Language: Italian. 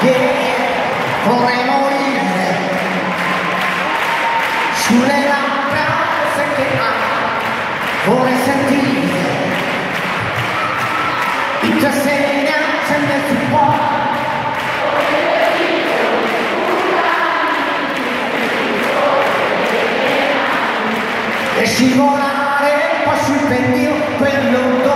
che vorrei morire sulle labbra perché ah, vorrei sentire. Il tuo segnale nel tuo e scivolare un po' sul pendio quello